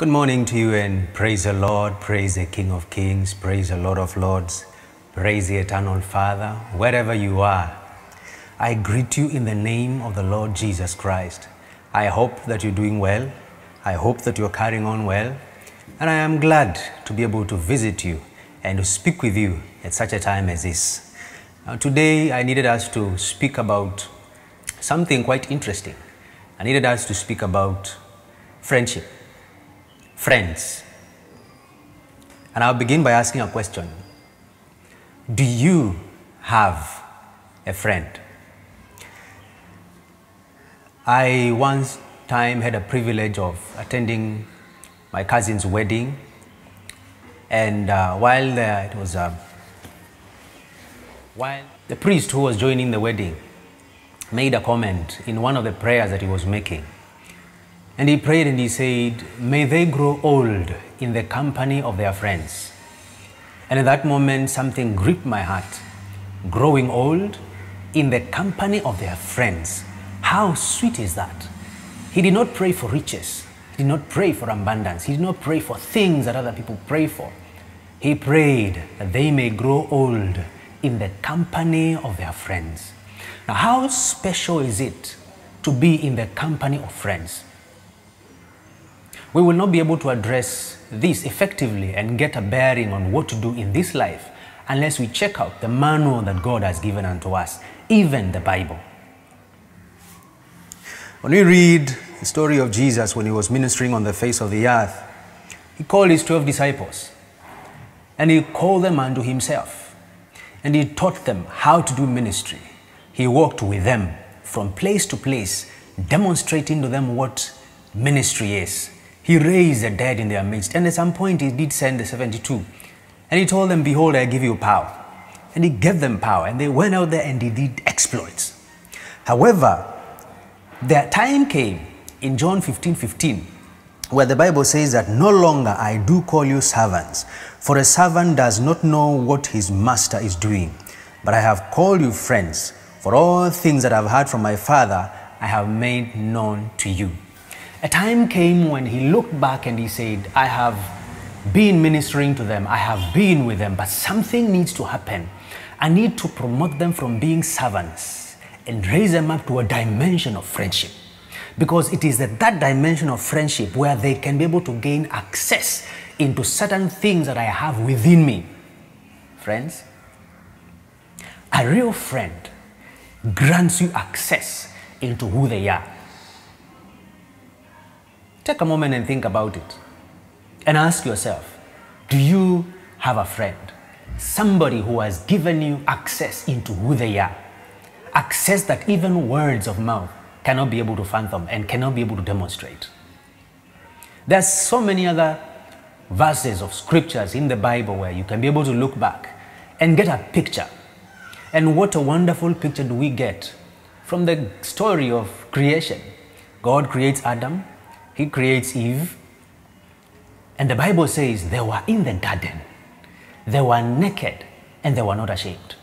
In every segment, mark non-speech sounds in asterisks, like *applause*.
Good morning to you and praise the Lord, praise the King of Kings, praise the Lord of Lords, praise the Eternal Father, wherever you are. I greet you in the name of the Lord Jesus Christ. I hope that you're doing well. I hope that you're carrying on well. And I am glad to be able to visit you and to speak with you at such a time as this. Now, today, I needed us to speak about something quite interesting. I needed us to speak about friendship, friends. And I'll begin by asking a question Do you have a friend? I once time had a privilege of attending my cousin's wedding, and uh, while there, it was uh, while the priest who was joining the wedding made a comment in one of the prayers that he was making. And he prayed and he said, May they grow old in the company of their friends. And at that moment, something gripped my heart. Growing old in the company of their friends. How sweet is that? He did not pray for riches, he did not pray for abundance, he did not pray for things that other people pray for. He prayed that they may grow old in the company of their friends. Now, how special is it to be in the company of friends? We will not be able to address this effectively and get a bearing on what to do in this life unless we check out the manual that God has given unto us, even the Bible. When we read the story of Jesus when he was ministering on the face of the earth, he called his 12 disciples and he called them unto himself and he taught them how to do ministry. He walked with them from place to place, demonstrating to them what ministry is. He raised the dead in their midst. And at some point, he did send the 72. And he told them, Behold, I give you power. And he gave them power. And they went out there and they did exploits. However, their time came in John 15 15, where the Bible says that no longer I do call you servants, for a servant does not know what his master is doing. But I have called you friends, for all things that I've heard from my Father I have made known to you. A time came when he looked back and he said, I have been ministering to them, I have been with them, but something needs to happen. I need to promote them from being servants and raise them up to a dimension of friendship. Because it is at that dimension of friendship where they can be able to gain access into certain things that I have within me. Friends, a real friend grants you access into who they are. Take a moment and think about it. And ask yourself do you have a friend? Somebody who has given you access into who they are. Access that even words of mouth cannot be able to fathom and cannot be able to demonstrate. There's so many other verses of scriptures in the Bible where you can be able to look back and get a picture. And what a wonderful picture do we get from the story of creation. God creates Adam, he creates Eve. And the Bible says they were in the garden. They were naked and they were not ashamed.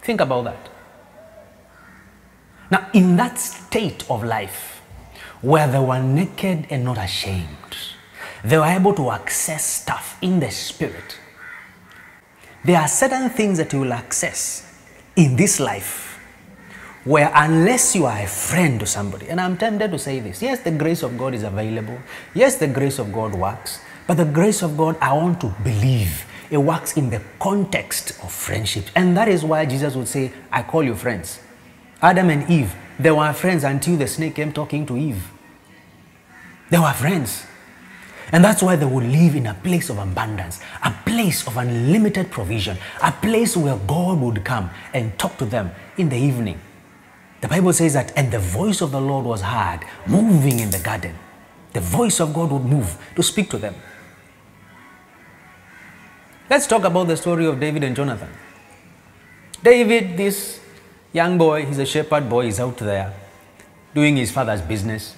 Think about that. Now, in that state of life, where they were naked and not ashamed, they were able to access stuff in the spirit. There are certain things that you will access in this life where unless you are a friend to somebody, and I'm tempted to say this, yes, the grace of God is available. Yes, the grace of God works. But the grace of God, I want to believe it works in the context of friendship. And that is why Jesus would say, I call you friends. Adam and Eve, they were friends until the snake came talking to Eve. They were friends. And that's why they would live in a place of abundance, a place of unlimited provision, a place where God would come and talk to them in the evening. The Bible says that, and the voice of the Lord was heard moving in the garden. The voice of God would move to speak to them. Let's talk about the story of David and Jonathan. David, this young boy, he's a shepherd boy, he's out there doing his father's business.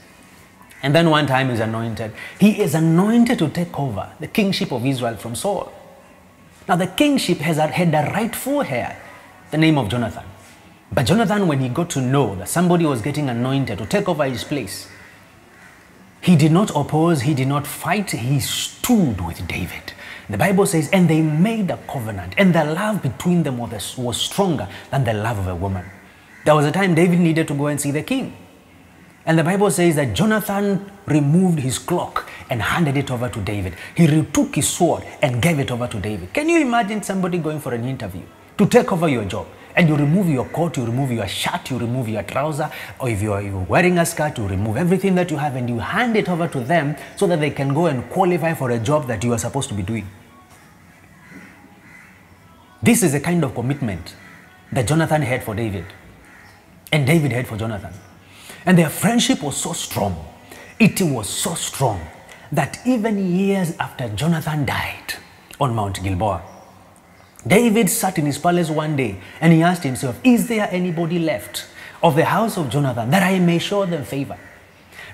And then one time he's anointed. He is anointed to take over the kingship of Israel from Saul. Now, the kingship has had a rightful heir, the name of Jonathan. But Jonathan, when he got to know that somebody was getting anointed to take over his place, He did not oppose, he did not fight, he stood with David. The Bible says, and they made a covenant, and the love between them was, stronger than the love of a woman. There was a time David needed to go and see the king. And the Bible says that Jonathan removed his cloak and handed it over to David. He retook his sword and gave it over to David. Can you imagine somebody going for an interview to take over your job? And you remove your coat, you remove your shirt, you remove your trouser, or if you're, you're wearing a skirt, you remove everything that you have and you hand it over to them so that they can go and qualify for a job that you are supposed to be doing. This is a kind of commitment that Jonathan had for David, and David had for Jonathan. And their friendship was so strong, it was so strong that even years after Jonathan died on Mount Gilboa, David sat in his palace one day and he asked himself, Is there anybody left of the house of Jonathan that I may show them favor?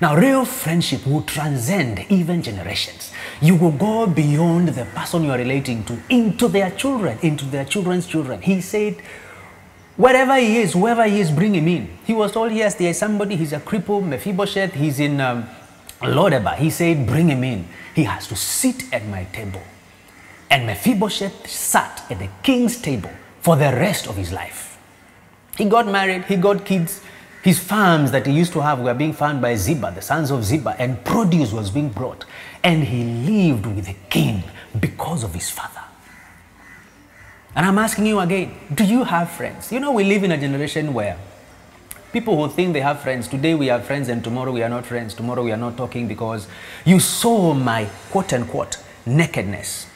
Now, real friendship will transcend even generations. You will go beyond the person you are relating to into their children, into their children's children. He said, Wherever he is, whoever he is, bring him in. He was told, Yes, there is somebody, he's a cripple, Mephibosheth, he's in um, Lodebar. He said, Bring him in. He has to sit at my table. And Mephibosheth sat at the king's table for the rest of his life. He got married, he got kids. His farms that he used to have were being farmed by Ziba, the sons of Ziba, and produce was being brought. And he lived with the king because of his father. And I'm asking you again do you have friends? You know, we live in a generation where people who think they have friends, today we have friends and tomorrow we are not friends, tomorrow we are not talking because you saw my quote unquote nakedness.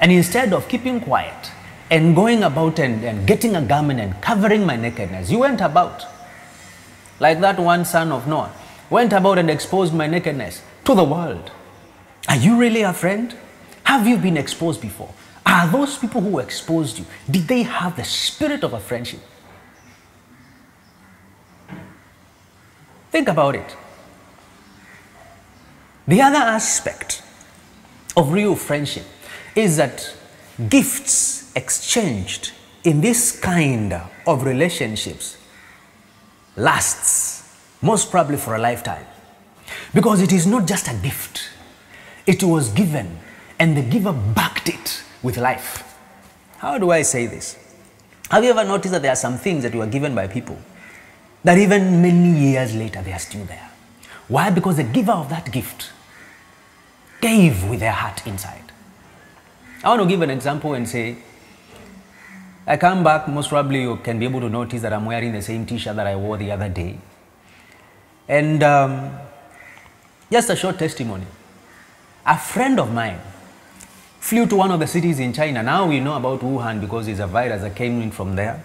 And instead of keeping quiet and going about and, and getting a garment and covering my nakedness, you went about, like that one son of Noah, went about and exposed my nakedness to the world. Are you really a friend? Have you been exposed before? Are those people who exposed you, did they have the spirit of a friendship? Think about it. The other aspect of real friendship is that gifts exchanged in this kind of relationships lasts most probably for a lifetime. Because it is not just a gift. It was given and the giver backed it with life. How do i say this? Have you ever noticed that there are some things that you are given by people that even many years later they are still there? Why? Because the giver of that gift gave with their heart inside I want to give an example and say, I come back, most probably you can be able to notice that I'm wearing the same t shirt that I wore the other day. And um, just a short testimony. A friend of mine flew to one of the cities in China. Now we know about Wuhan because it's a virus that came in from there.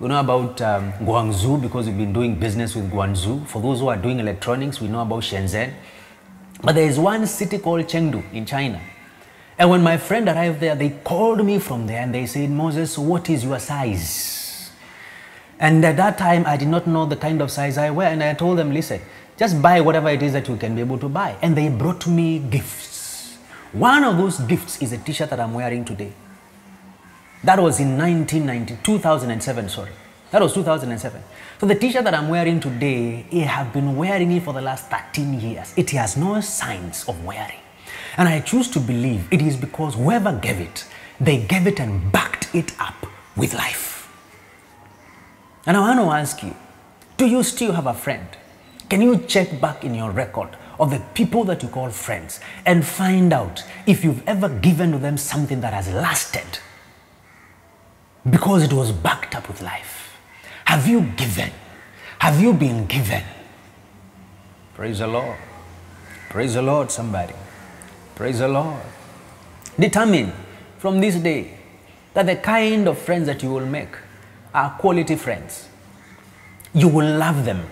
We know about um, Guangzhou because we've been doing business with Guangzhou. For those who are doing electronics, we know about Shenzhen. But there is one city called Chengdu in China. And when my friend arrived there, they called me from there and they said, Moses, what is your size? And at that time, I did not know the kind of size I wear. And I told them, listen, just buy whatever it is that you can be able to buy. And they brought me gifts. One of those gifts is a t shirt that I'm wearing today. That was in 1990, 2007, sorry. That was 2007. So the t shirt that I'm wearing today, I have been wearing it for the last 13 years. It has no signs of wearing. And I choose to believe it is because whoever gave it, they gave it and backed it up with life. And I want to ask you do you still have a friend? Can you check back in your record of the people that you call friends and find out if you've ever given to them something that has lasted because it was backed up with life? Have you given? Have you been given? Praise the Lord. Praise the Lord, somebody. Praise the Lord. Determine from this day that the kind of friends that you will make are quality friends. You will love them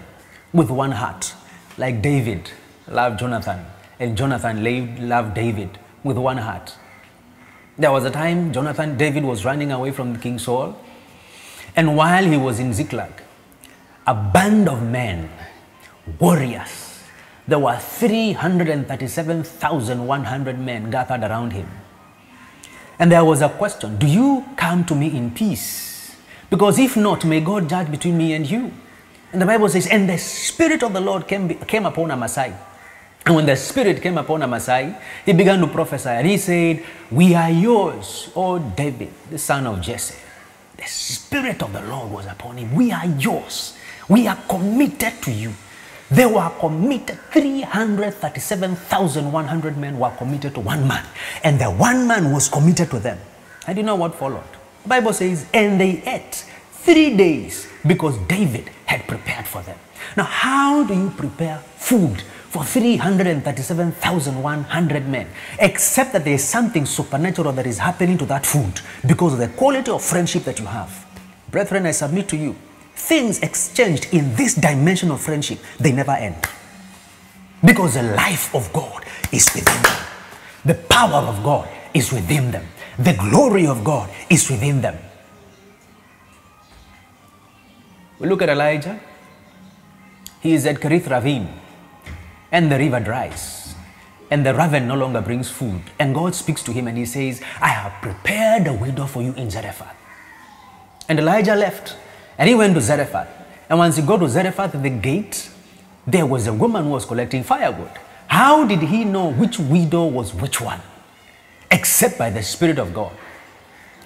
with one heart, like David loved Jonathan, and Jonathan loved David with one heart. There was a time Jonathan, David was running away from King Saul, and while he was in Ziklag, a band of men, warriors, there were 337,100 men gathered around him. And there was a question Do you come to me in peace? Because if not, may God judge between me and you. And the Bible says, And the Spirit of the Lord came, came upon Amasai. And when the Spirit came upon Amasai, he began to prophesy. And he said, We are yours, O David, the son of Jesse. The Spirit of the Lord was upon him. We are yours. We are committed to you. They were committed. 337,100 men were committed to one man. And the one man was committed to them. And you know what followed? The Bible says, and they ate three days because David had prepared for them. Now, how do you prepare food for 337,100 men? Except that there is something supernatural that is happening to that food because of the quality of friendship that you have. Brethren, I submit to you, things exchanged in this dimension of friendship, they never end. Because the life of God is within them. The power of God is within them. The glory of God is within them. We look at Elijah. He is at Kerith Ravine, and the river dries, and the raven no longer brings food. And God speaks to him, and he says, I have prepared a widow for you in Zarephath. And Elijah left, and he went to Zarephath. And once he got to Zarephath, the gate, there was a woman who was collecting firewood. How did he know which widow was which one? Except by the Spirit of God.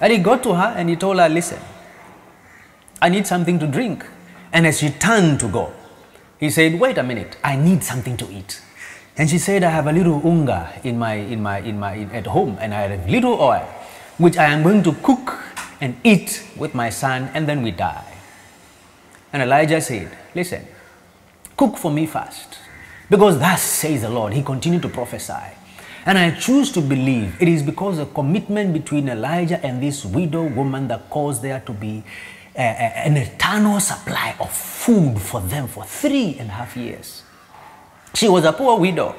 And he got to her and he told her, Listen, I need something to drink. And as she turned to go, he said, Wait a minute, I need something to eat. And she said, I have a little unga in my, in my, in my, in, at home, and I have little oil, which I am going to cook and eat with my son, and then we die. And Elijah said, Listen, cook for me first. Because thus says the Lord. He continued to prophesy. And I choose to believe it is because of commitment between Elijah and this widow woman that caused there to be a, a, an eternal supply of food for them for three and a half years. She was a poor widow.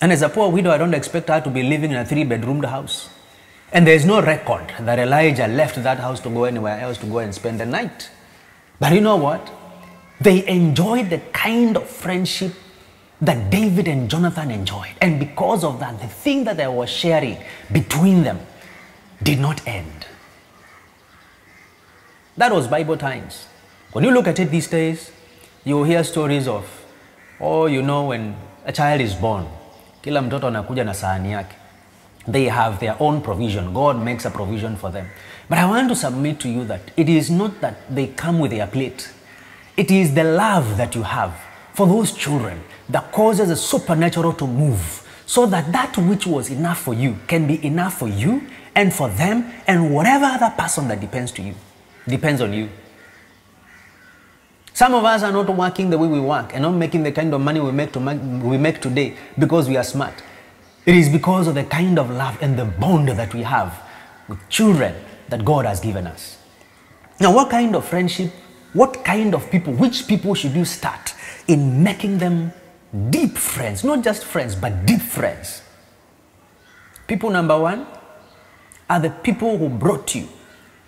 And as a poor widow, I don't expect her to be living in a three bedroomed house. And there is no record that Elijah left that house to go anywhere else to go and spend the night. But you know what? They enjoyed the kind of friendship that David and Jonathan enjoyed. And because of that, the thing that they were sharing between them did not end. That was Bible times. When you look at it these days, you hear stories of, oh, you know, when a child is born, kila mtoto anakuja na sahani yake. They have their own provision. God makes a provision for them. But I want to submit to you that it is not that they come with their plate. It is the love that you have for those children that causes the supernatural to move so that that which was enough for you can be enough for you and for them and whatever other person that depends to you depends on you. Some of us are not working the way we work and not making the kind of money we make, to make, we make today because we are smart. It is because of the kind of love and the bond that we have with children that god has given us now what kind of friendship what kind of people which people should you start in making them deep friends, not just friends, but deep friends. People number one are the people who brought you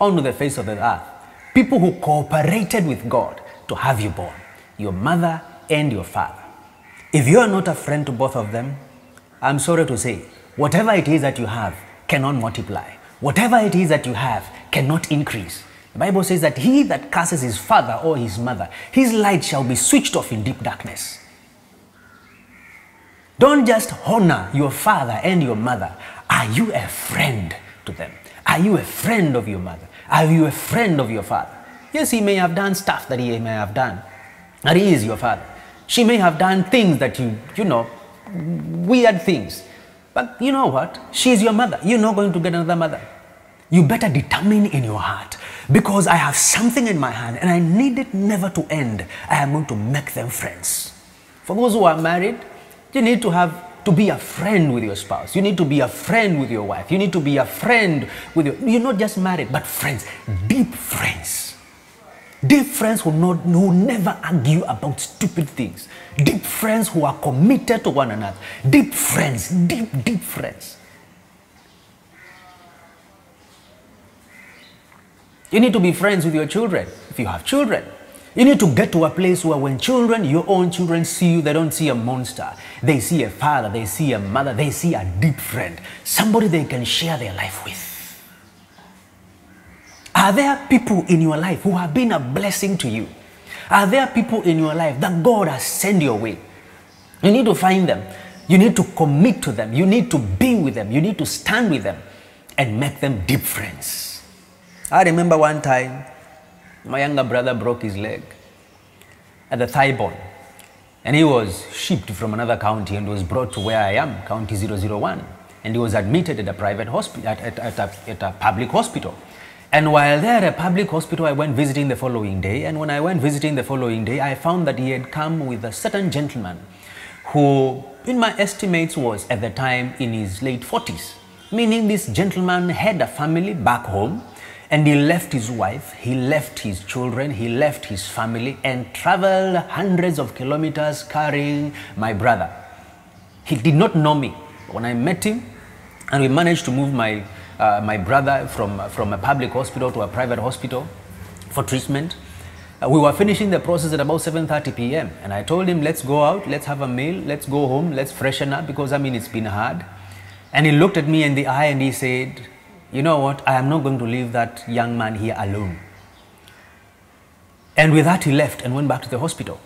onto the face of the earth, people who cooperated with God to have you born, your mother and your father. If you are not a friend to both of them, I'm sorry to say, whatever it is that you have cannot multiply. Whatever it is that you have cannot increase. The Bible says that he that curses his father or his mother, his light shall be switched off in deep darkness. Don't just honor your father and your mother. Are you a friend to them? Are you a friend of your mother? Are you a friend of your father? Yes, he may have done stuff that he may have done. That he is your father. She may have done things that you, you know, weird things. But you know what? She is your mother. You're not going to get another mother. You better determine in your heart because I have something in my hand and I need it never to end. I am going to make them friends. For those who are married, you need to have to be a friend with your spouse. You need to be a friend with your wife. You need to be a friend with your you're not just married, but friends, deep friends. Deep friends who, not, who never argue about stupid things. Deep friends who are committed to one another. Deep friends, deep, deep friends. You need to be friends with your children if you have children. You need to get to a place where when children, your own children see you, they don't see a monster. They see a father, they see a mother, they see a deep friend, somebody they can share their life with. Are there people in your life who have been a blessing to you? Are there people in your life that God has sent your way? You need to find them. You need to commit to them. You need to be with them. You need to stand with them and make them deep friends. I remember one time my younger brother broke his leg at the thigh bone and he was shipped from another county and was brought to where I am, County 001. And he was admitted at a private hospital, at, at, at, at a public hospital. And while there at a public hospital, I went visiting the following day. And when I went visiting the following day, I found that he had come with a certain gentleman who, in my estimates, was at the time in his late 40s. Meaning this gentleman had a family back home and he left his wife, he left his children, he left his family and traveled hundreds of kilometers carrying my brother. He did not know me. When I met him, and we managed to move my, uh, my brother from, from a public hospital to a private hospital for treatment. Uh, we were finishing the process at about 7.30 p.m. And I told him, let's go out, let's have a meal, let's go home, let's freshen up because I mean, it's been hard. And he looked at me in the eye and he said, you know what, I am not going to leave that young man here alone. And with that, he left and went back to the hospital.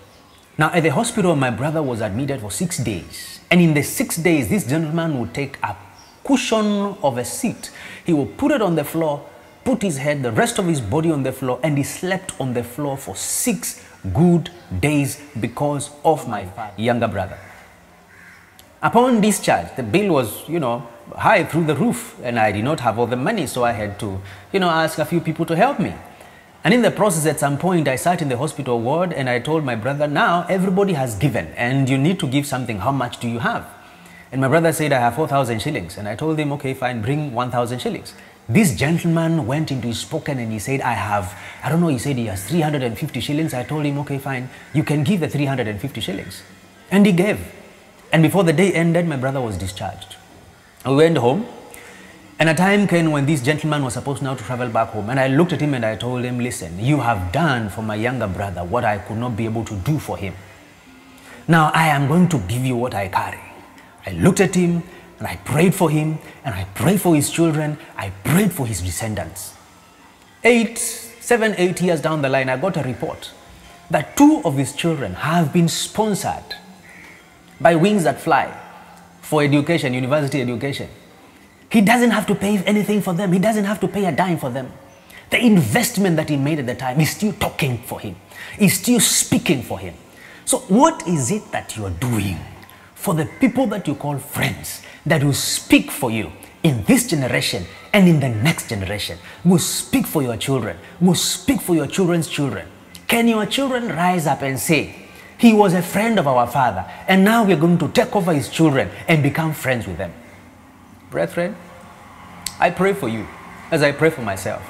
Now, at the hospital, my brother was admitted for six days. And in the six days, this gentleman would take a cushion of a seat. He will put it on the floor, put his head, the rest of his body on the floor, and he slept on the floor for six good days because of my younger brother. Upon discharge, the bill was, you know, high through the roof and I did not have all the money so I had to, you know, ask a few people to help me. And in the process at some point I sat in the hospital ward and I told my brother, now everybody has given and you need to give something. How much do you have? And my brother said, I have 4,000 shillings. And I told him, okay, fine, bring 1,000 shillings. This gentleman went into his pocket and he said, I have, I don't know, he said he has 350 shillings. I told him, okay, fine, you can give the 350 shillings. And he gave. And before the day ended, my brother was discharged. We went home, and a time came when this gentleman was supposed now to travel back home. And I looked at him and I told him, Listen, you have done for my younger brother what I could not be able to do for him. Now I am going to give you what I carry. I looked at him and I prayed for him, and I prayed for his children, I prayed for his descendants. Eight, seven, eight years down the line, I got a report that two of his children have been sponsored by Wings to Fly for education, university education. He doesn't have to pay anything for them. He doesn't have to pay a dime for them. The investment that he made at the time is still talking for him. is still speaking for him. So what is it that you're doing for the people that you call friends that will speak for you in this generation and in the next generation, will speak for your children, will speak for your children's children? Can your children rise up and say, he was a friend of our father, and now we're going to take over his children and become friends with them. Brethren, I pray for you as I pray for myself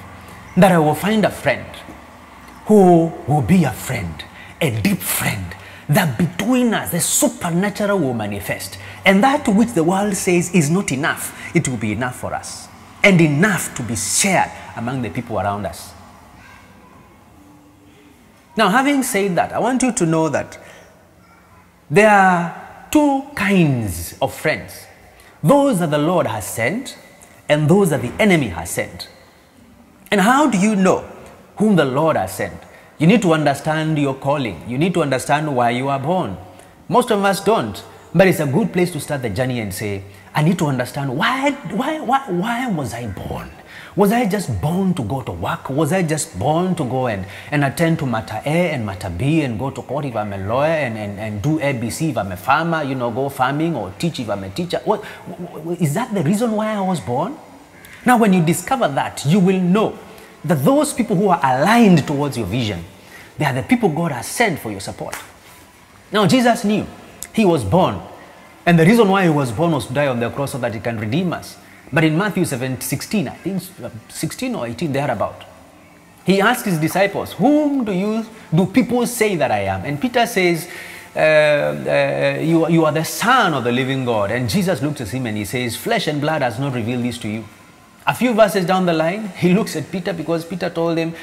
that I will find a friend who will be a friend, a deep friend, that between us the supernatural will manifest. And that which the world says is not enough, it will be enough for us and enough to be shared among the people around us. Now, having said that, I want you to know that there are two kinds of friends those that the Lord has sent, and those that the enemy has sent. And how do you know whom the Lord has sent? You need to understand your calling, you need to understand why you are born. Most of us don't, but it's a good place to start the journey and say, I need to understand why, why, why, why was I born? Was I just born to go to work? Was I just born to go and, and attend to matter A and matter B and go to court if I'm a lawyer and, and, and do ABC if I'm a farmer, you know, go farming or teach if I'm a teacher? What, is that the reason why I was born? Now, when you discover that, you will know that those people who are aligned towards your vision, they are the people God has sent for your support. Now, Jesus knew he was born, and the reason why he was born was to die on the cross so that he can redeem us. But in Matthew 7, 16, I think uh, 16 or 18, thereabout, he asked his disciples, Whom do you do people say that I am? And Peter says, uh, uh, you, you are the Son of the living God. And Jesus looks at him and he says, Flesh and blood has not revealed this to you. A few verses down the line, he looks at Peter because Peter told him,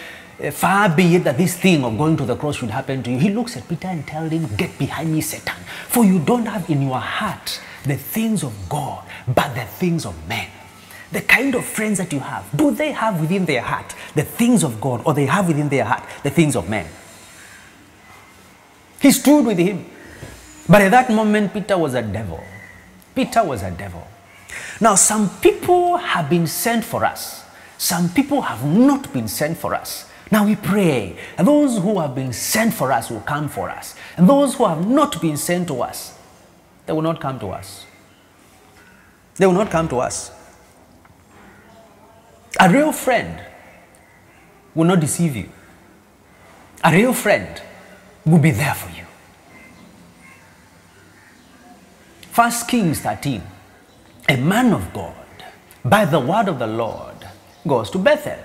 Far be it that this thing of going to the cross should happen to you. He looks at Peter and tells him, Get behind me, Satan. For you don't have in your heart the things of God, but the things of men the kind of friends that you have, do they have within their heart the things of God or they have within their heart the things of men? He stood with him. But at that moment, Peter was a devil. Peter was a devil. Now, some people have been sent for us, some people have not been sent for us. Now we pray, and those who have been sent for us will come for us, and those who have not been sent to us, they will not come to us. They will not come to us. A real friend will not deceive you. A real friend will be there for you. First Kings 13. A man of God, by the word of the Lord, goes to Bethel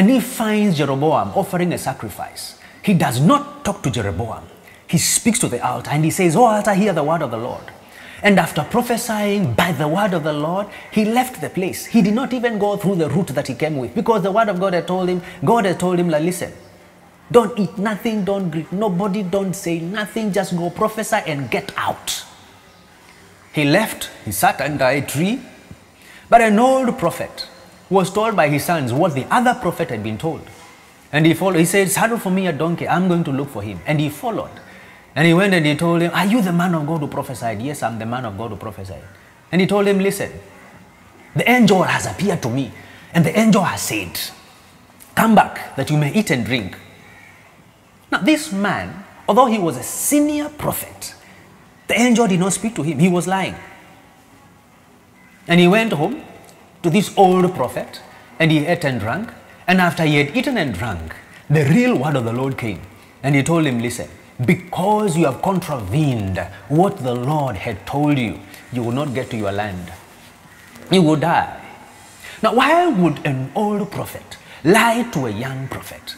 and he finds Jeroboam offering a sacrifice. He does not talk to Jeroboam. He speaks to the altar and he says, Oh, altar, hear the word of the Lord. And after prophesying by the word of the Lord, he left the place. He did not even go through the route that he came with because the word of God had told him, God had told him, like, listen, don't eat nothing, don't greet nobody, don't say nothing, just go prophesy and get out. He left, he sat under a tree, but an old prophet was told by his sons what the other prophet had been told. And he followed, he said, Saddle for me a donkey, I'm going to look for him. And he followed. And he went and he told him, Are you the man of God who prophesied? Yes, I'm the man of God who prophesied. And he told him, Listen, the angel has appeared to me, and the angel has said, Come back that you may eat and drink. Now, this man, although he was a senior prophet, the angel did not speak to him. He was lying. And he went home to this old prophet and he ate and drank. And after he had eaten and drank, the real word of the Lord came. And he told him, Listen, because you have contravened what the Lord had told you, you will not get to your land. You will die. Now, why would an old prophet lie to a young prophet?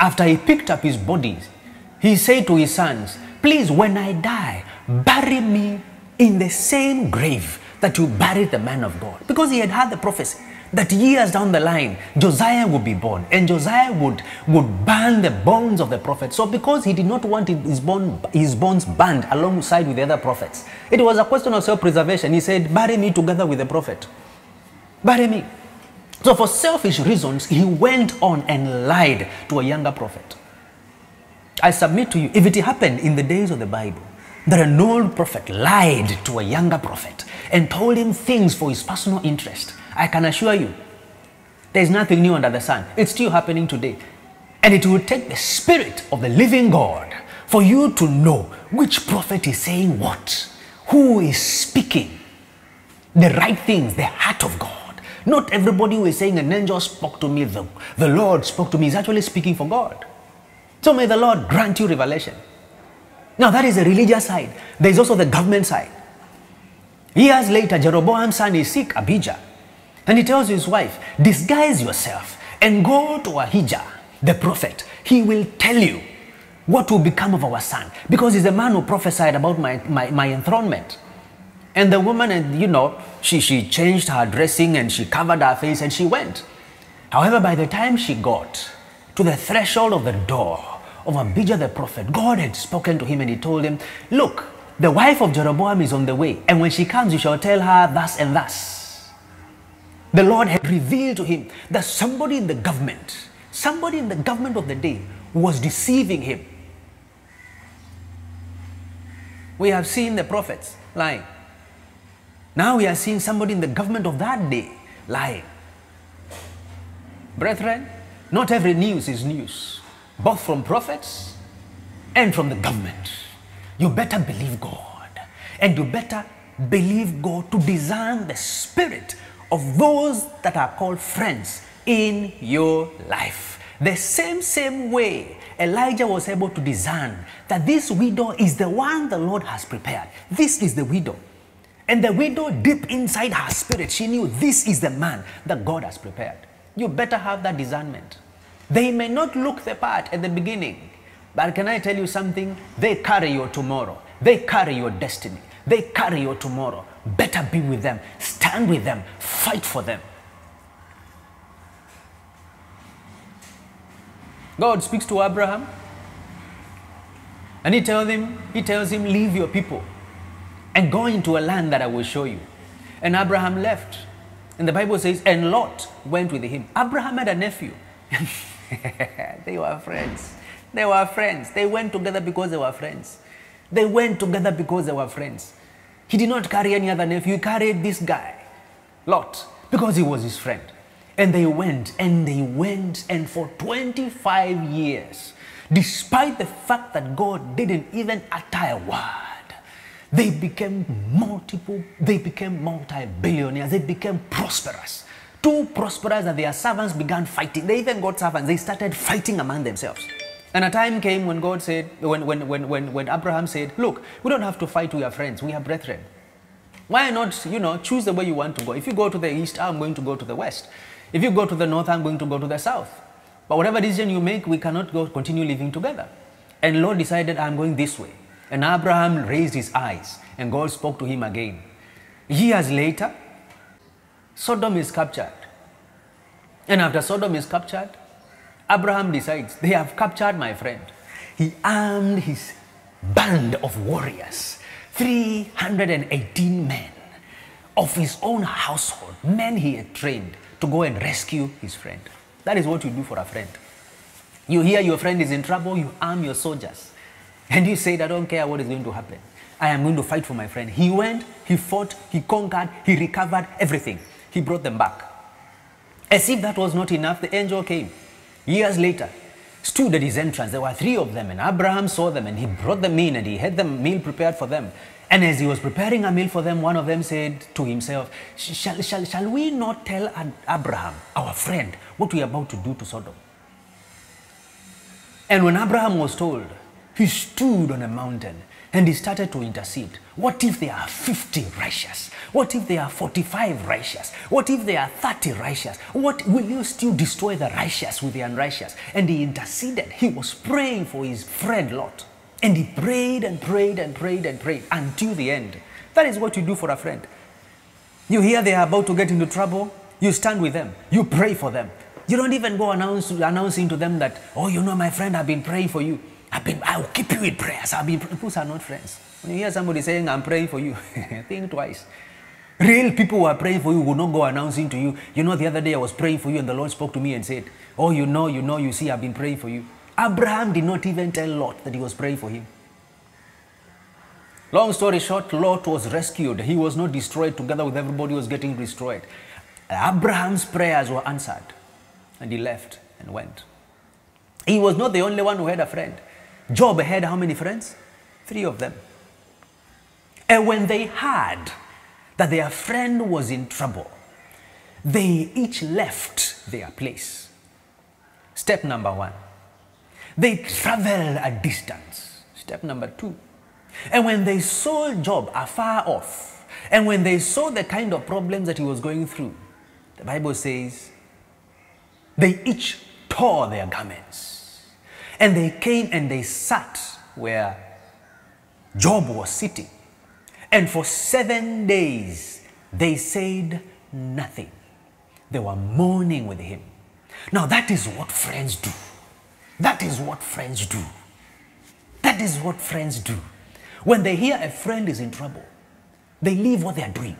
After he picked up his body, he said to his sons, Please, when I die, bury me in the same grave that you buried the man of God. Because he had had the prophecy that years down the line, Josiah would be born and Josiah would, would burn the bones of the prophet. So, because he did not want his, bone, his bones burned alongside with the other prophets, it was a question of self preservation. He said, Bury me together with the prophet. Bury me. So, for selfish reasons, he went on and lied to a younger prophet. I submit to you, if it happened in the days of the Bible, that an old prophet lied to a younger prophet and told him things for his personal interest, I can assure you, there's nothing new under the sun. It's still happening today. And it will take the spirit of the living God for you to know which prophet is saying what, who is speaking the right things, the heart of God. Not everybody who is saying an angel spoke to me, the, the Lord spoke to me, is actually speaking for God. So may the Lord grant you revelation. Now that is the religious side. There is also the government side. Years later, Jeroboam's son is sick, Abijah. And he tells his wife, disguise yourself and go to Ahijah, the prophet. He will tell you what will become of our son. Because he's the man who prophesied about my, my, my enthronement. And the woman, and you know, she, she changed her dressing and she covered her face and she went. However, by the time she got to the threshold of the door of Abijah the prophet, God had spoken to him and he told him, Look, the wife of Jeroboam is on the way, and when she comes, you shall tell her thus and thus. The Lord had revealed to him that somebody in the government, somebody in the government of the day, was deceiving him. We have seen the prophets lying. Now we are seeing somebody in the government of that day lying. Brethren, not every news is news, both from prophets and from the government. You better believe God, and you better believe God to discern the spirit of those that are called friends in your life. The same, same way Elijah was able to discern that this widow is the one the Lord has prepared. This is the widow. And the widow, deep inside her spirit, she knew this is the man that God has prepared. You better have that discernment. They may not look the part at the beginning, but can I tell you something? They carry your tomorrow, they carry your destiny, they carry your tomorrow. Better be with them, stand with them, fight for them. God speaks to Abraham and he tells him, he tells him, leave your people and go into a land that I will show you. And Abraham left. And the Bible says, and Lot went with him. Abraham had a nephew. *laughs* *laughs* they were friends. They were friends. They went together because they were friends. They went together because they were friends. He did not carry any other nephew. He carried this guy, Lot, because he was his friend. And they went and they went, and for 25 years, despite the fact that God didn't even utter a word, they became multiple, they became multi billionaires, they became prosperous. Too prosperous that their servants began fighting. They even got servants, they started fighting among themselves. And a time came when God said, when, when, when, when, when Abraham said, Look, we don't have to fight, we are friends, we are brethren. Why not, you know, choose the way you want to go? If you go to the east, I'm going to go to the west. If you go to the north, I'm going to go to the south. But whatever decision you make, we cannot go continue living together. And Lot decided, I'm going this way. And Abraham raised his eyes, and God spoke to him again. Years later, Sodom is captured. And after Sodom is captured, Abraham decides, they have captured my friend. He armed his band of warriors, 318 men of his own household, men he had trained to go and rescue his friend. That is what you do for a friend. You hear your friend is in trouble, you arm your soldiers. And you say, I don't care what is going to happen. I am going to fight for my friend. He went, he fought, he conquered, he recovered everything. He brought them back. As if that was not enough, the angel came. Years later, stood at his entrance. There were three of them, and Abraham saw them, and he brought them in, and he had the meal prepared for them. And as he was preparing a meal for them, one of them said to himself, Shall, shall, shall we not tell Abraham, our friend, what we are about to do to Sodom? And when Abraham was told, he stood on a mountain and he started to intercede. What if there are 50 righteous? What if there are 45 righteous? What if there are 30 righteous? What will you still destroy the righteous with the unrighteous? And he interceded. He was praying for his friend Lot. And he prayed and prayed and prayed and prayed until the end. That is what you do for a friend. You hear they are about to get into trouble, you stand with them, you pray for them. You don't even go announce, announcing to them that, oh, you know, my friend, I've been praying for you. I've been, I'll keep you in prayers. I've been, those are not friends. When you hear somebody saying, I'm praying for you, *laughs* think twice. Real people who are praying for you will not go announcing to you. You know, the other day I was praying for you and the Lord spoke to me and said, Oh, you know, you know, you see, I've been praying for you. Abraham did not even tell Lot that he was praying for him. Long story short, Lot was rescued. He was not destroyed together with everybody was getting destroyed. Abraham's prayers were answered and he left and went. He was not the only one who had a friend. Job had how many friends? Three of them. And when they heard that their friend was in trouble, they each left their place. Step number one, they traveled a distance. Step number two, and when they saw Job afar off, and when they saw the kind of problems that he was going through, the Bible says they each tore their garments and they came and they sat where Job was sitting. And for seven days, they said nothing. They were mourning with him. Now, that is what friends do. That is what friends do. That is what friends do. When they hear a friend is in trouble, they leave what they are doing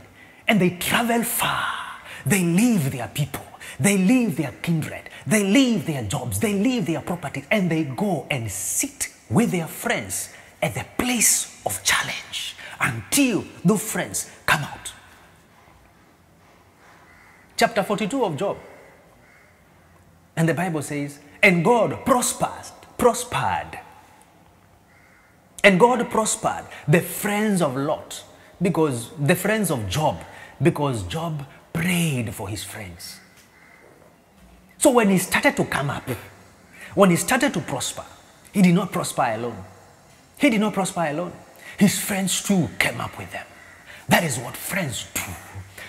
and they travel far. They leave their people. They leave their kindred. They leave their jobs, they leave their properties, and they go and sit with their friends at the place of challenge until the friends come out. Chapter 42 of Job. And the Bible says, and God prospered, prospered. And God prospered the friends of Lot because the friends of Job, because Job prayed for his friends. So when he started to come up, when he started to prosper, he did not prosper alone. He did not prosper alone. His friends too came up with them. That is what friends do.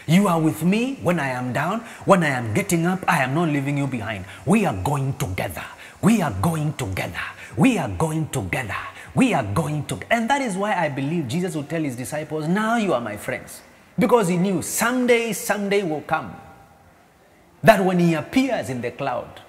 You are with me when I am down. When I am getting up, I am not leaving you behind. We are going together. We are going together. We are going together. We are going to. And that is why I believe Jesus would tell his disciples, Now you are my friends. Because he knew someday, someday will come that when he appears in the cloud,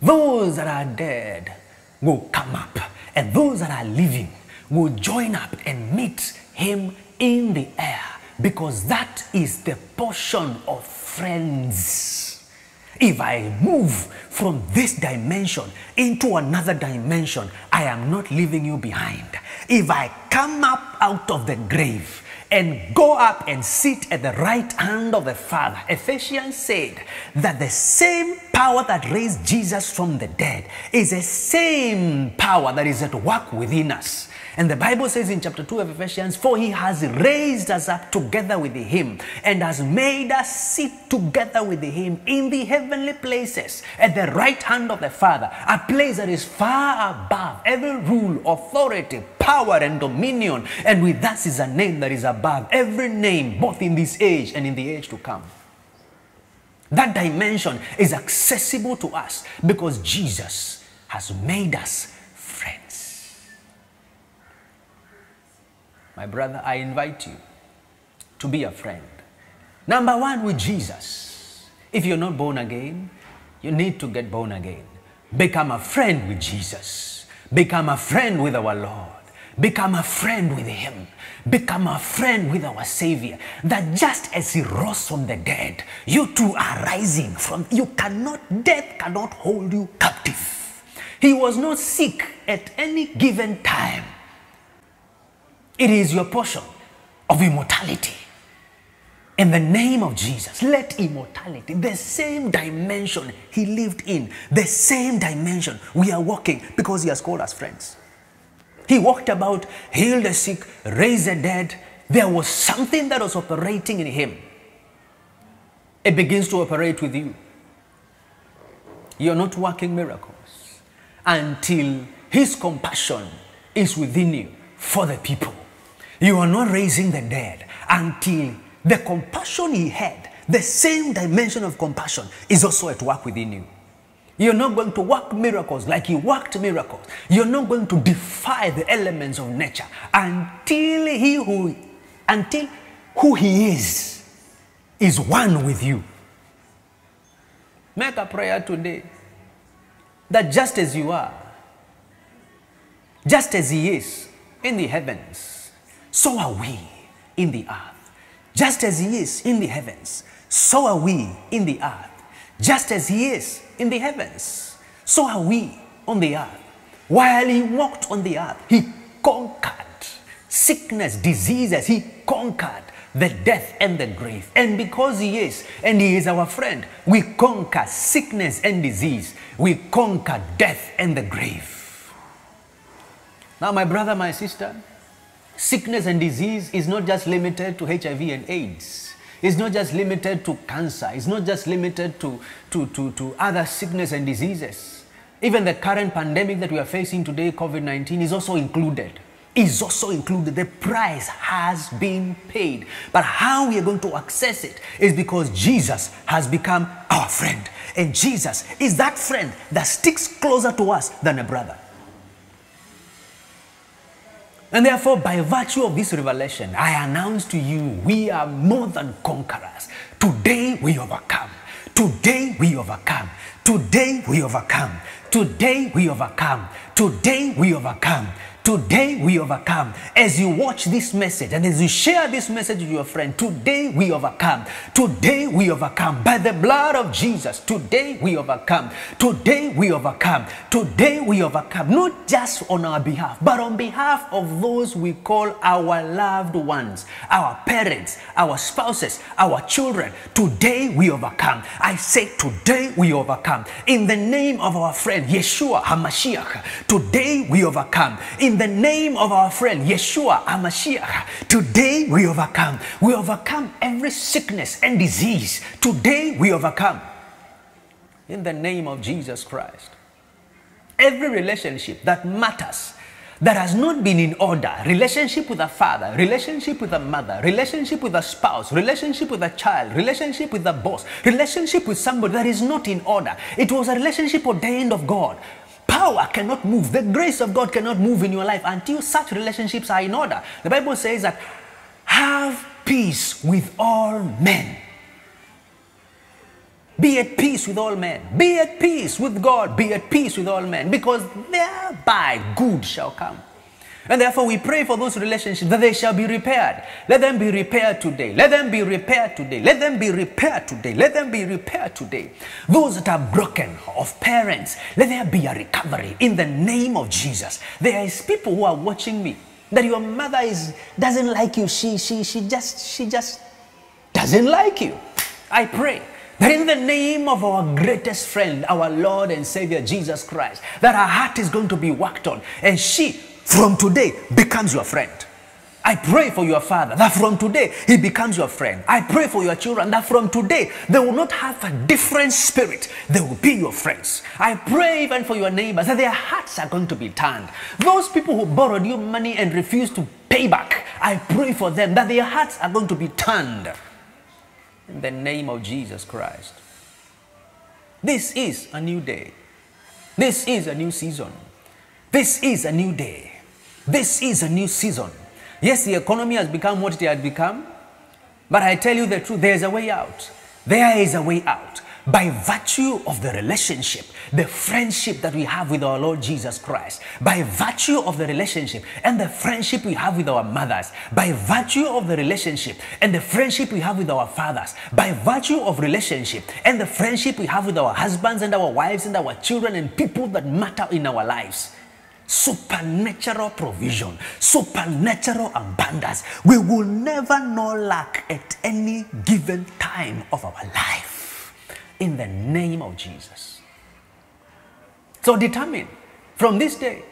those that are dead will come up, and those that are living will join up and meet him in the air because that is the portion of friends. if I move from this dimension into another dimension, I am not leaving you behind. If I come up out of the grave, and go up and sit at the right hand of the Father. Ephesians said that the same power that raised Jesus from the dead is the same power that is at work within us. And the Bible says in chapter 2 of Ephesians, For he has raised us up together with him and has made us sit together with him in the heavenly places at the right hand of the Father, a place that is far above every rule, authority, power, and dominion. And with us is a name that is above every name, both in this age and in the age to come. That dimension is accessible to us because Jesus has made us My brother, I invite you to be a friend. Number one, with Jesus. If you're not born again, you need to get born again. Become a friend with Jesus. Become a friend with our Lord. Become a friend with Him. Become a friend with our Savior. That just as He rose from the dead, you too are rising from. You cannot, death cannot hold you captive. He was not sick at any given time. It is your portion of immortality. In the name of Jesus, let immortality, the same dimension he lived in, the same dimension we are walking because he has called us friends. He walked about, healed the sick, raised the dead. There was something that was operating in him. It begins to operate with you. You're not working miracles until his compassion is within you for the people. You are not raising the dead until the compassion he had, the same dimension of compassion, is also at work within you. You're not going to work miracles like he worked miracles. You're not going to defy the elements of nature until he who until who he is is one with you. Make a prayer today that just as you are, just as he is in the heavens, so are we in the earth. Just as He is in the heavens, so are we in the earth. Just as He is in the heavens, so are we on the earth. While He walked on the earth, He conquered sickness, diseases. He conquered the death and the grave. And because He is, and He is our friend, we conquer sickness and disease. We conquer death and the grave. Now, my brother, my sister, Sickness and disease is not just limited to HIV and AIDS. It's not just limited to cancer. It's not just limited to, to, to, to other sickness and diseases. Even the current pandemic that we are facing today, COVID 19, is also included. Is also included. The price has been paid. But how we are going to access it is because Jesus has become our friend. And Jesus is that friend that sticks closer to us than a brother. And therefore, by virtue of this revelation, I announce to you, we are more than conquerors. Today we overcome. Today we overcome. Today we overcome. Today we overcome. Today we overcome. Today we overcome. As you watch this message and as you share this message with your friend, today we overcome. Today we overcome. By the blood of Jesus, today we overcome. Today we overcome. Today we overcome. Not just on our behalf, but on behalf of those we call our loved ones, our parents, our spouses, our children. Today we overcome. I say, today we overcome. In the name of our friend Yeshua HaMashiach, today we overcome. In the name of our friend Yeshua HaMashiach, today we overcome. We overcome every sickness and disease. Today we overcome. In the name of Jesus Christ. Every relationship that matters, that has not been in order relationship with a father, relationship with a mother, relationship with a spouse, relationship with a child, relationship with a boss, relationship with somebody that is not in order. It was a relationship ordained of God power cannot move. The grace of God cannot move in your life until such relationships are in order. The Bible says that have peace with all men. Be at peace with all men. Be at peace with God. Be at peace with all men. Because thereby good shall come. And therefore, we pray for those relationships that they shall be repaired. Let them be repaired today. Let them be repaired today. Let them be repaired today. Let them be repaired today. Those that are broken of parents, let there be a recovery in the name of Jesus. There is people who are watching me that your mother is doesn't like you. She she she just she just doesn't like you. I pray that in the name of our greatest friend, our Lord and Savior Jesus Christ, that her heart is going to be worked on and she from today becomes your friend. I pray for your father that from today he becomes your friend. I pray for your children that from today they will not have a different spirit. They will be your friends. I pray even for your neighbors that their hearts are going to be turned. Those people who borrowed you money and refused to pay back, I pray for them that their hearts are going to be turned. In the name of Jesus Christ. This is a new day. This is a new season. This is a new day. This is a new season. Yes, the economy has become what it had become, but I tell you the truth, there is a way out. There is a way out. By virtue of the relationship, the friendship that we have with our Lord Jesus Christ, by virtue of the relationship and the friendship we have with our mothers, by virtue of the relationship and the friendship we have with our fathers, by virtue of relationship and the friendship we have with our husbands and our wives and our children and people that matter in our lives supernatural provision, supernatural abundance. We will never know lack at any given time of our life. In the name of Jesus. So determine from this day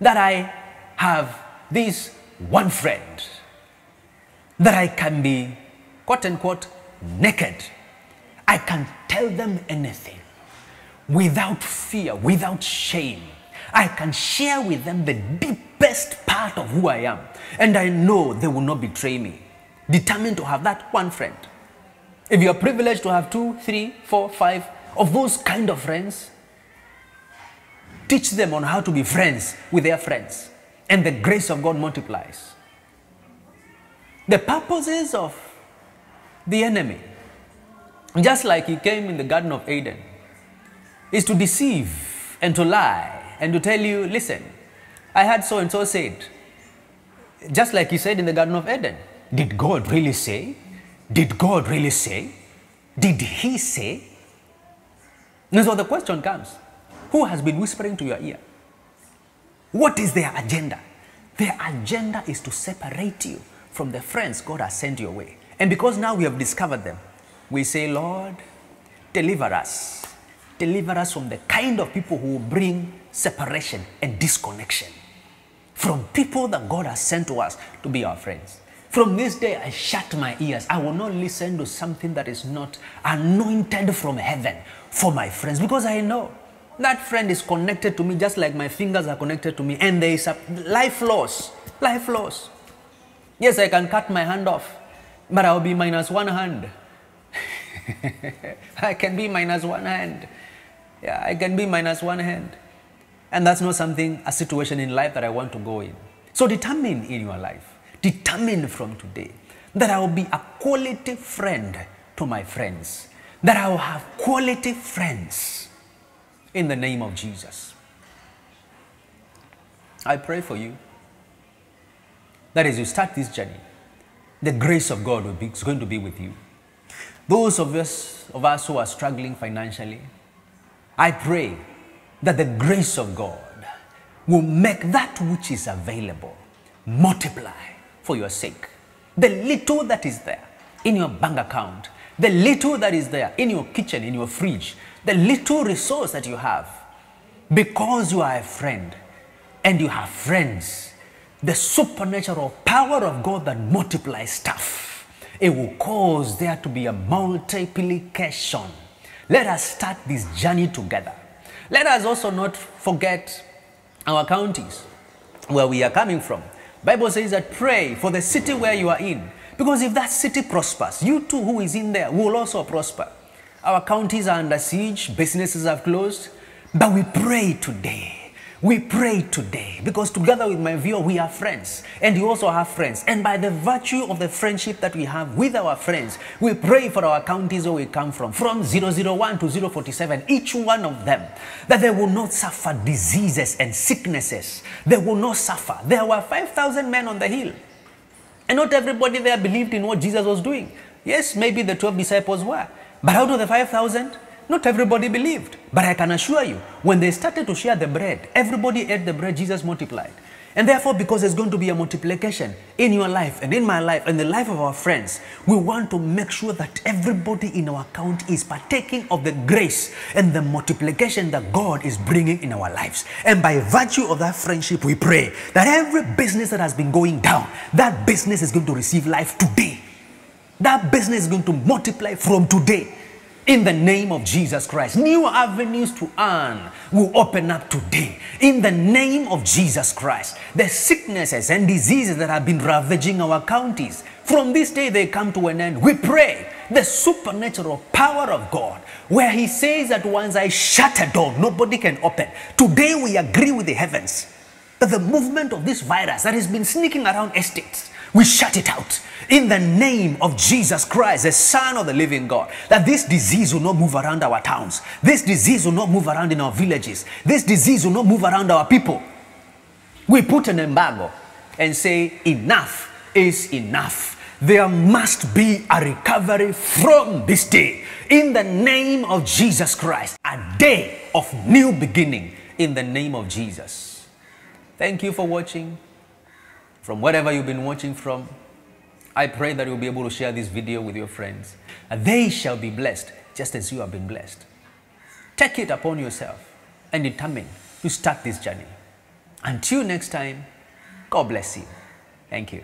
that I have this one friend, that I can be quote unquote naked. I can tell them anything without fear, without shame I can share with them the deepest part of who I am. And I know they will not betray me. Determined to have that one friend. If you're privileged to have two, three, four, five of those kind of friends, teach them on how to be friends with their friends. And the grace of God multiplies. The purposes of the enemy, just like he came in the Garden of Eden, is to deceive and to lie and to tell you, listen, I had so and so said. Just like he said in the Garden of Eden. Did God really say? Did God really say? Did he say? And so the question comes Who has been whispering to your ear? What is their agenda? Their agenda is to separate you from the friends God has sent your way. And because now we have discovered them, we say, Lord, deliver us. Deliver us from the kind of people who bring separation and disconnection from people that God has sent to us to be our friends. From this day, I shut my ears. I will not listen to something that is not anointed from heaven for my friends because I know that friend is connected to me just like my fingers are connected to me, and there is a life loss. Life loss. Yes, I can cut my hand off, but I'll be minus one hand. *laughs* I can be minus one hand. Yeah, I can be minus one hand. And that's not something, a situation in life that I want to go in. So determine in your life, determine from today that I will be a quality friend to my friends, that I will have quality friends in the name of Jesus. I pray for you that as you start this journey, the grace of God be, is going to be with you. Those of us, of us who are struggling financially, I pray that the grace of God will make that which is available multiply for your sake. The little that is there in your bank account, the little that is there in your kitchen, in your fridge, the little resource that you have, because you are a friend and you have friends, the supernatural power of God that multiplies stuff, it will cause there to be a multiplication. Let us start this journey together. Let us also not forget our counties where we are coming from. Bible says that pray for the city where you are in. Because if that city prospers, you too who is in there will also prosper. Our counties are under siege, businesses have closed, but we pray today. We pray today because together with my viewer, we are friends and you also have friends. And by the virtue of the friendship that we have with our friends, we pray for our counties where we come from, from 001 to 047, each one of them, that they will not suffer diseases and sicknesses. They will not suffer. There were 5,000 men on the hill. And not everybody there believed in what Jesus was doing. Yes, maybe the 12 disciples were. But out of the 5,000, not everybody believed. But I can assure you, when they started to share the bread, everybody ate the bread Jesus multiplied. And therefore, because there's going to be a multiplication in your life and in my life and the life of our friends, we want to make sure that everybody in our county is partaking of the grace and the multiplication that God is bringing in our lives. And by virtue of that friendship, we pray that every business that has been going down, that business is going to receive life today. That business is going to multiply from today in the name of Jesus Christ. New avenues to earn will open up today in the name of Jesus Christ. The sicknesses and diseases that have been ravaging our counties, from this day they come to an end. We pray the supernatural power of God, where He says that once I shut a door, nobody can open. Today we agree with the heavens that the movement of this virus that has been sneaking around estates we shut it out in the name of Jesus Christ, the Son of the living God. That this disease will not move around our towns. This disease will not move around in our villages. This disease will not move around our people. We put an embargo and say, enough is enough. There must be a recovery from this day in the name of Jesus Christ. A day of new beginning in the name of Jesus. Thank you for watching from wherever you've been watching from. I pray that you'll be able to share this video with your friends. And they shall be blessed just as you have been blessed. Take it upon yourself and determine to start this journey. Until next time, God bless you. Thank you.